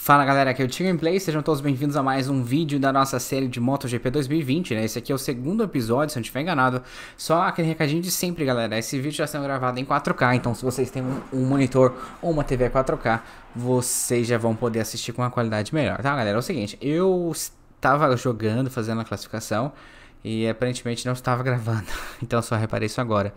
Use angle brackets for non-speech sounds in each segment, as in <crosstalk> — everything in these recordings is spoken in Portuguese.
Fala galera, aqui é o Tio Gameplay, sejam todos bem-vindos a mais um vídeo da nossa série de MotoGP 2020, né? Esse aqui é o segundo episódio, se eu não estiver enganado. Só aquele recadinho de sempre, galera, esse vídeo já sendo gravado em 4K, então se vocês têm um monitor ou uma TV 4K, vocês já vão poder assistir com uma qualidade melhor, tá galera? É o seguinte, eu estava jogando, fazendo a classificação, e aparentemente não estava gravando, <laughs> então só reparei isso agora.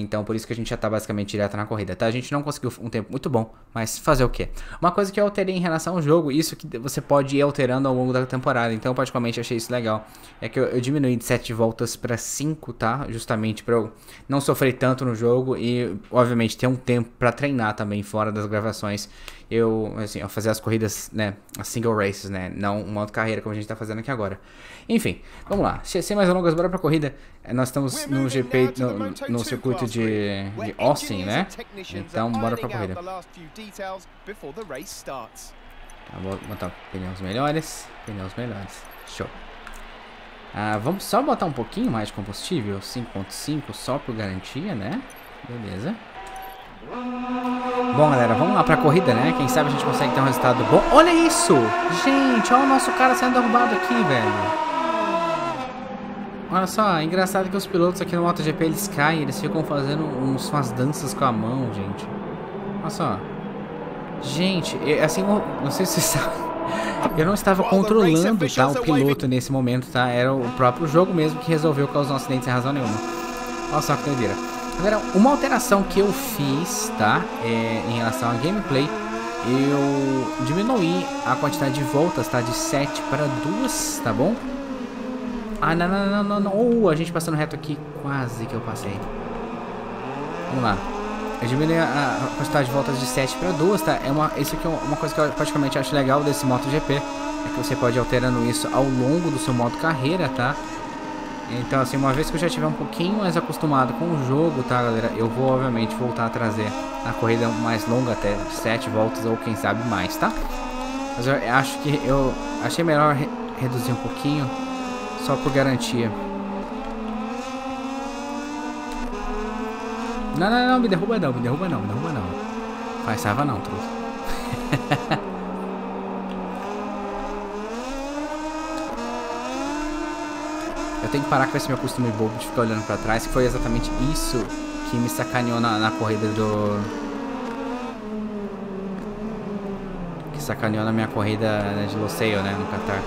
Então por isso que a gente já tá basicamente direto na corrida, tá? A gente não conseguiu um tempo muito bom, mas fazer o quê? Uma coisa que eu alterei em relação ao jogo, isso que você pode ir alterando ao longo da temporada, então particularmente achei isso legal, é que eu, eu diminuí de 7 voltas para 5, tá? Justamente para eu não sofrer tanto no jogo e obviamente ter um tempo para treinar também fora das gravações. Eu, assim, eu fazer as corridas, né, as single races, né, não modo carreira como a gente tá fazendo aqui agora. Enfim, vamos lá. Sem mais longas, bora pra corrida. Nós estamos no GP, no, no circuito de, de Austin, né? Então, bora pra corrida. Tá, vou botar pneus melhores. Pneus melhores. Show. Ah, vamos só botar um pouquinho mais de combustível. 5.5 só por garantia, né? Beleza. Bom, galera, vamos lá pra corrida, né? Quem sabe a gente consegue ter um resultado bom. Olha isso! Gente, olha o nosso cara sendo derrubado aqui, velho. Olha só, é engraçado que os pilotos aqui no MotoGP eles caem, eles ficam fazendo uns, umas danças com a mão, gente. Olha só. Gente, assim, não sei se você <laughs> sabe. Eu não estava controlando tá, o piloto nesse momento, tá? Era o próprio jogo mesmo que resolveu causar um acidente sem razão nenhuma. Olha só que doideira. Galera, uma alteração que eu fiz, tá? É, em relação à gameplay, eu diminuí a quantidade de voltas, tá? De 7 para 2, tá bom? Ah, não, não, não, não, não. Uh, a gente passando reto aqui. Quase que eu passei. Vamos lá. Eu diminui a, a quantidade de voltas de 7 para 2, tá? É uma, isso aqui é uma coisa que eu praticamente acho legal desse MotoGP. É que você pode alterando isso ao longo do seu modo carreira, tá? Então, assim, uma vez que eu já estiver um pouquinho mais acostumado com o jogo, tá, galera? Eu vou, obviamente, voltar a trazer a corrida mais longa, até 7 voltas ou quem sabe mais, tá? Mas eu acho que eu achei melhor re reduzir um pouquinho só por garantia. Não, não, não, me derruba não, me derruba não, me derruba não. Faz salva não, truta. <laughs> tenho que parar com esse meu costume bobo de ficar olhando pra trás, que foi exatamente isso que me sacaneou na, na corrida do... Que sacaneou na minha corrida né, de Loseio, né, no Qatar.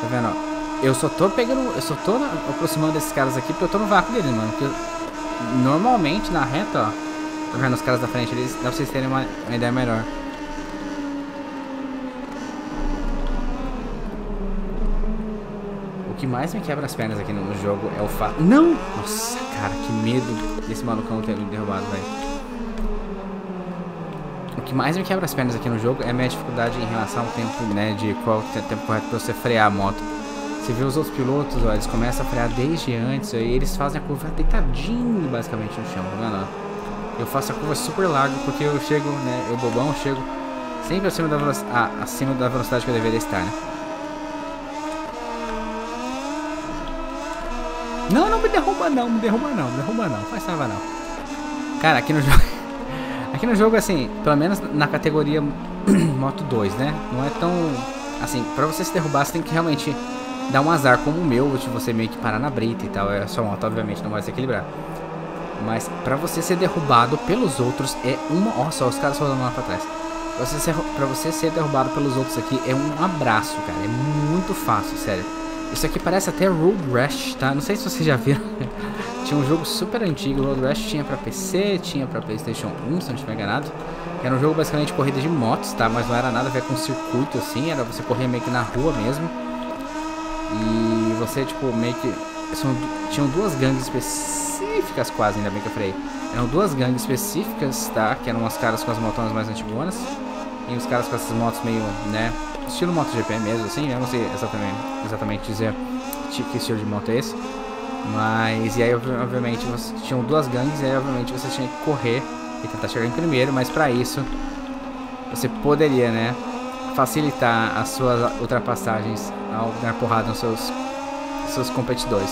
Tá vendo, Eu só tô pegando. Eu só tô aproximando desses caras aqui porque eu tô no vácuo deles, mano. Porque normalmente na reta, ó. Tá vendo os caras da frente eles dá pra vocês terem uma, uma ideia melhor. Que mais me quebra as pernas aqui no, no jogo é o fato. Não! Nossa, cara, que medo desse malucão ter me derrubado, velho. O que mais me quebra as pernas aqui no jogo é a minha dificuldade em relação ao tempo, né, de qual é o tempo correto para você frear a moto. Você vê os outros pilotos, ó, eles começam a frear desde antes, e eles fazem a curva deitadinho basicamente no chão, tá vendo? Eu faço a curva super larga porque eu chego, né, eu bobão, chego sempre acima da, acima da velocidade que eu deveria estar, né? Não, não me derruba não, me derruba não, me derruba não, faz salva não. Cara, aqui no <laughs> jogo... Aqui no jogo, assim, pelo menos na categoria <clears throat> Moto 2, né? Não é tão... Assim, pra você se derrubar, você tem que realmente dar um azar como o meu, de você meio que parar na brita e tal. A sua moto, obviamente, não vai se equilibrar. Mas pra você ser derrubado pelos outros é uma... Nossa, os caras rodando lá pra trás. Pra você, ser, pra você ser derrubado pelos outros aqui é um abraço, cara. É muito fácil, sério. Isso aqui parece até Road Rash, tá? Não sei se vocês já viram. <laughs> tinha um jogo super antigo, Road Rash tinha pra PC, tinha pra Playstation 1, se não estiver enganado. Era um jogo basicamente de corrida de motos, tá? Mas não era nada a ver com circuito, assim. Era você correr meio que na rua mesmo. E você, tipo, meio que... São, tinham duas gangues específicas quase, ainda bem que eu falei. Eram duas gangues específicas, tá? Que eram umas caras com as motonas mais antiguas. E os caras com essas motos meio, né? Estilo MotoGP mesmo, assim, eu não sei exatamente, exatamente dizer que estilo de moto é esse. Mas, e aí, obviamente, você, tinham duas gangues, e aí, obviamente, você tinha que correr e tentar chegar em primeiro, mas para isso, você poderia, né, facilitar as suas ultrapassagens ao dar porrada nos seus, seus competidores.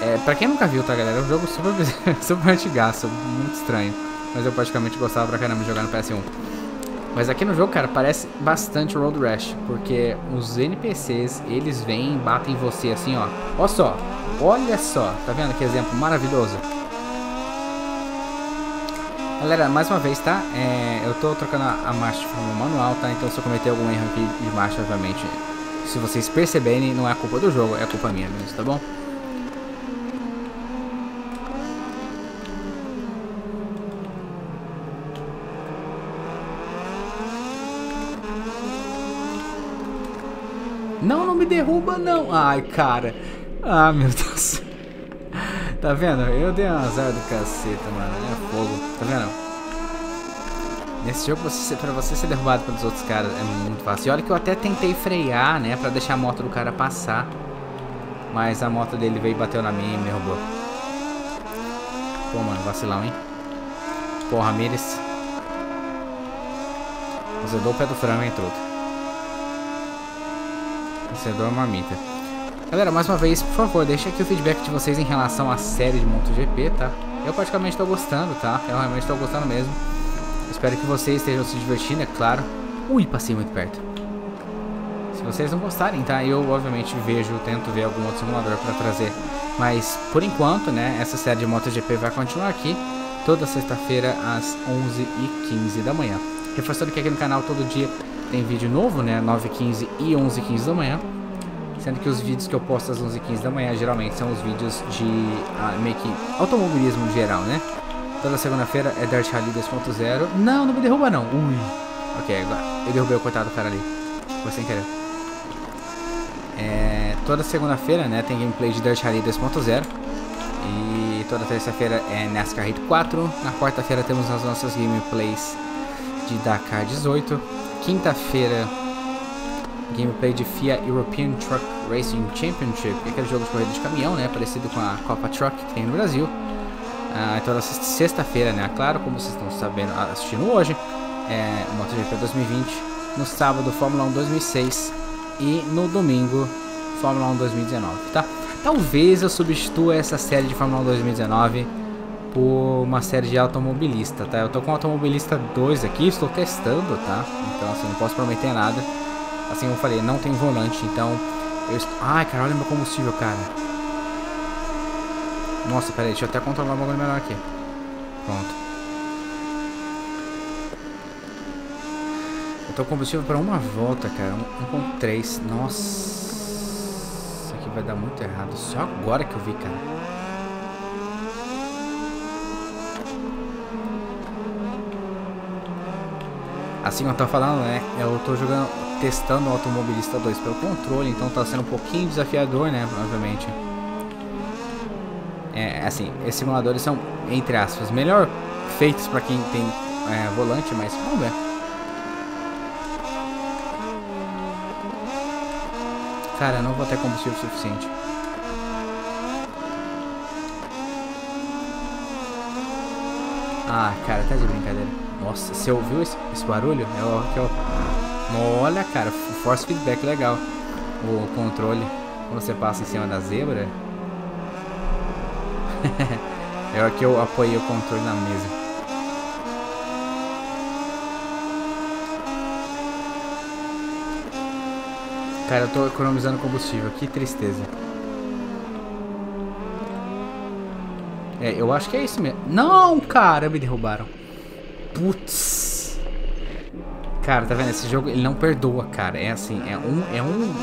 É, pra quem nunca viu, tá, galera, é um jogo super, <laughs> super antigaço, muito estranho. mas eu praticamente gostava pra caramba de jogar no PS1. Mas aqui no jogo, cara, parece bastante Road Rash, porque os NPCs, eles vêm e batem em você assim, ó. Olha só, olha só, tá vendo que exemplo maravilhoso? Galera, mais uma vez, tá? É, eu tô trocando a, a marcha de forma manual, tá? Então se eu cometer algum erro aqui de marcha, obviamente, se vocês perceberem, não é culpa do jogo, é culpa minha mesmo, tá bom? Não, não me derruba não. Ai, cara. Ah, meu Deus. Tá vendo? Eu dei um azar do caceta, mano. É fogo. Tá vendo? Nesse jogo, você, pra você ser derrubado pelos outros caras é muito fácil. E olha que eu até tentei frear, né? Pra deixar a moto do cara passar. Mas a moto dele veio e bateu na minha e me derrubou. Pô, mano, vacilão, hein? Porra, Mires. Azedou o pé do frango, hein, truta. Vencedor marmita. Galera, mais uma vez, por favor, deixa aqui o feedback de vocês em relação à série de MotoGP, tá? Eu praticamente estou gostando, tá? Eu realmente estou gostando mesmo. Espero que vocês estejam se divertindo, é claro. Ui, passei muito perto. Se vocês não gostarem, tá? Eu, obviamente, vejo, tento ver algum outro simulador para trazer. Mas, por enquanto, né, essa série de MotoGP vai continuar aqui toda sexta-feira às 11h15 da manhã. Reforçando que aqui no canal todo dia tem vídeo novo, né? 9h15 e 11h15 da manhã. Sendo que os vídeos que eu posto às 11h15 da manhã geralmente são os vídeos de ah, meio que automobilismo geral, né? Toda segunda-feira é Dirt Rally 2.0. Não, não me derruba não. Ui. Ok, agora. Eu derrubei o coitado do cara ali. Foi sem querer. É, toda segunda-feira, né, tem gameplay de Dirt Rally 2.0. E toda terça-feira é NASCAR Hit 4. Na quarta-feira temos as nossas gameplays de Dakar 18. Quinta-feira, gameplay de FIA European Truck Racing Championship, que é aquele jogo de corrida de caminhão, né, parecido com a Copa Truck que tem no Brasil. Ah, então, sexta-feira, né, claro, como vocês estão sabendo, assistindo hoje, é MotoGP 2020. No sábado, Fórmula 1 2006. E no domingo, Fórmula 1 2019, tá? Talvez eu substitua essa série de Fórmula 1 2019 por uma série de automobilista, tá? Eu tô com automobilista 2 aqui, estou testando, tá? Então, assim, não posso prometer nada. Assim como eu falei, não tem volante, então... Eu est... Ai, cara, olha meu combustível, cara. Nossa, peraí, deixa eu até controlar o bagulho melhor aqui. Pronto. Eu tô com combustível para uma volta, cara. 1.3. Nossa. Isso aqui vai dar muito errado. Só agora que eu vi, cara. Assim eu tava falando, né? Eu tô jogando, testando o Automobilista 2 pelo controle, então tá sendo um pouquinho desafiador, né? Obviamente. É, assim, esses simuladores são, entre aspas, melhor feitos para quem tem é, volante, mas vamos ver. Cara, não vou ter combustível suficiente. Ah, cara, tá de brincadeira. Nossa, você ouviu esse, esse barulho? É o que eu... Olha, cara, force feedback legal. O controle, quando você passa em cima da zebra. <laughs> é que eu apoiei o controle na mesa. Cara, eu tô economizando combustível, que tristeza. É, eu acho que é isso mesmo. Não, cara, me derrubaram. Putz. Cara, tá vendo? Esse jogo ele não perdoa, cara. É assim, é um. É um.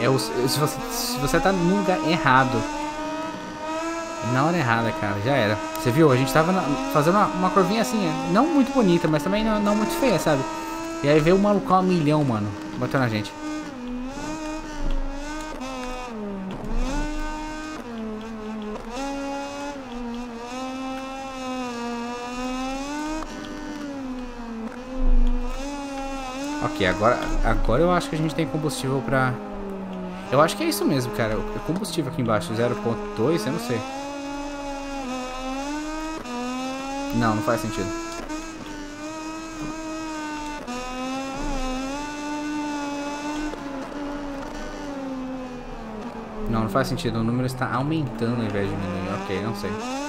É o, se, você, se você tá no lugar errado. Na hora errada, cara, já era. Você viu? A gente tava na, fazendo uma, uma, curvinha assim, não muito bonita, mas também não, não muito feia, sabe? E aí veio o malucão a milhão, mano. Bateu na gente. Agora, agora eu acho que a gente tem combustível pra... Eu acho que é isso mesmo, cara. O combustível aqui embaixo, 0.2, eu não sei. Não, não faz sentido. Não, não faz sentido. O número está aumentando ao invés de diminuir. Ok, não sei.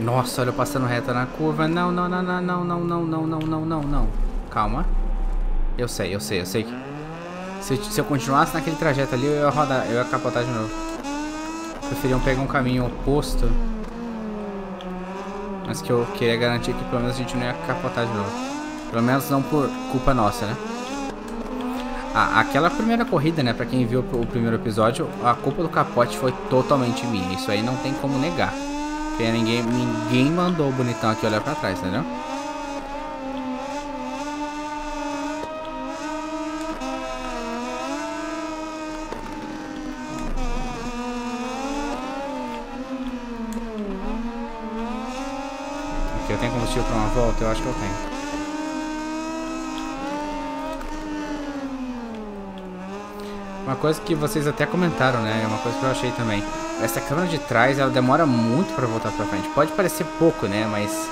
Nossa, olha eu passando reta na curva. Não, não, não, não, não, não, não, não, não, não, não, não. Calma. Eu sei, eu sei, eu sei que... Se, se eu continuasse naquele trajeto ali, eu ia rodar, eu ia capotar de novo. Preferiam pegar um caminho oposto. Mas que eu queria garantir que pelo menos a gente não ia capotar de novo. Pelo menos não por culpa nossa, né? Ah, aquela primeira corrida, né? Pra quem viu o primeiro episódio, a culpa do capote foi totalmente minha. Isso aí não tem como negar. Porque ninguém, ninguém mandou o bonitão aqui olhar pra trás, entendeu? Aqui eu tenho combustível pra uma volta? Eu acho que eu tenho. Uma coisa que vocês até comentaram, né? É uma coisa que eu achei também. Essa câmera de trás, ela demora muito para voltar para frente. Pode parecer pouco, né? Mas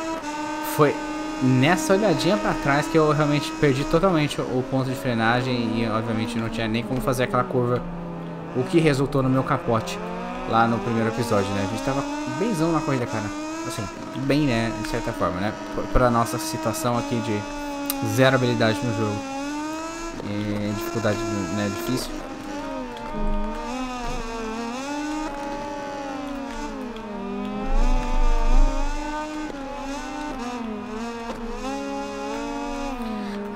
foi nessa olhadinha para trás que eu realmente perdi totalmente o ponto de frenagem e obviamente não tinha nem como fazer aquela curva. O que resultou no meu capote lá no primeiro episódio, né? A gente tava bemzão na corrida, cara. Assim, bem, né? De certa forma, né? Pra nossa situação aqui de zero habilidade no jogo. E dificuldade, né? Difícil.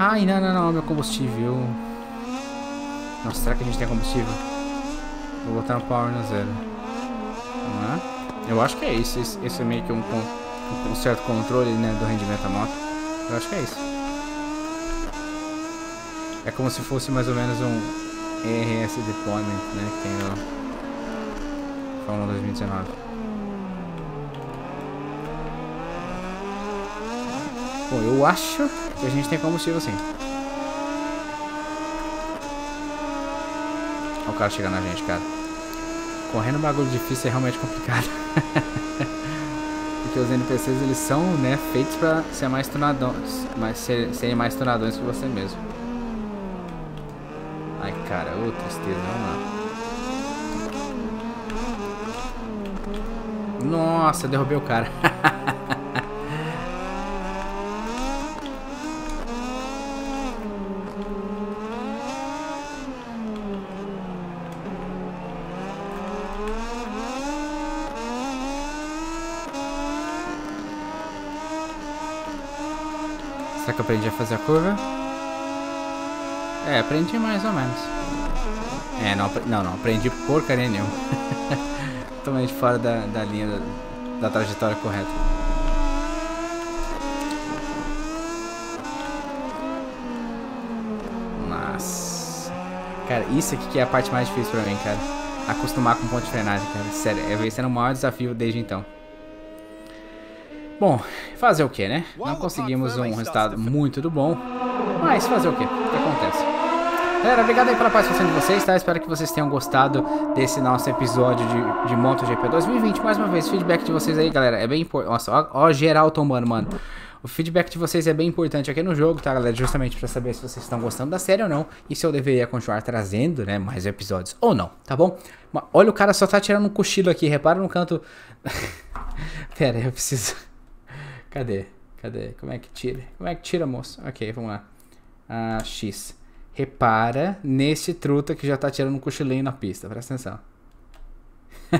Ai, não, não, não, meu combustível. Nossa, será que a gente tem combustível? Vou botar no power no zero. Não é? Eu acho que é isso. Esse, é meio que um, um, um, certo controle né, do rendimento da moto. Eu acho que é isso. É como se fosse mais ou menos um RS Deployment, né? Que tem no Fórmula 2019. Bom, eu acho que a gente tem combustível sim. Olha o cara chegando na gente, cara. Correndo bagulho difícil é realmente complicado. <laughs> Porque os NPCs eles são, né, feitos pra ser mais tunadões, mas ser, serem mais tunadões que você mesmo. Cara, ô tristeza, vamos lá. Nossa, derrubei o cara. <laughs> Será que eu aprendi a fazer a curva? É, aprendi mais ou menos. É, não, não, não aprendi porcaria nenhuma. <laughs> Totalmente fora da, da linha da, da trajetória correta. Nossa. Cara, isso aqui que é a parte mais difícil pra mim, cara. Acostumar com ponto de frenagem, cara. Sério, é sendo o maior desafio desde então. Bom, fazer o que, né? Não conseguimos um resultado muito do bom, mas fazer o que? O que acontece? Galera, obrigado aí pela participação de vocês, tá? Espero que vocês tenham gostado desse nosso episódio de, de MotoGP 2020. Mais uma vez, feedback de vocês aí, galera, é bem importante. Nossa, ó, ó, geral tombando, mano. O feedback de vocês é bem importante aqui no jogo, tá, galera? Justamente pra saber se vocês estão gostando da série ou não. E se eu deveria continuar trazendo, né, mais episódios ou não, tá bom? Mas olha, o cara só tá tirando um cochilo aqui. Repara no canto... <laughs> Pera, eu preciso... <laughs> Cadê? Cadê? Como é que tira? Como é que tira, moço? Ok, vamos lá. Ah, X. Repara nesse truta que já tá tirando um cochilinho na pista. Presta atenção. <laughs>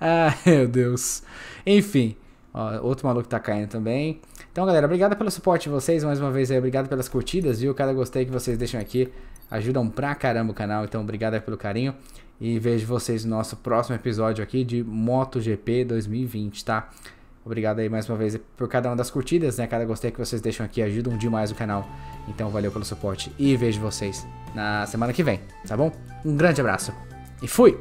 ah, meu Deus. Enfim. Ó, outro maluco tá caindo também. Então, galera, obrigado pelo suporte de vocês. Mais uma vez aí, obrigado pelas curtidas, viu? Cada gostei que vocês deixam aqui. Ajudam pra caramba o canal. Então, obrigado pelo carinho. E vejo vocês no nosso próximo episódio aqui de MotoGP 2020, tá? Obrigado aí mais uma vez por cada uma das curtidas, né? Cada gostei que vocês deixam aqui ajudam demais o canal. Então valeu pelo suporte e vejo vocês na semana que vem, tá bom? Um grande abraço e fui!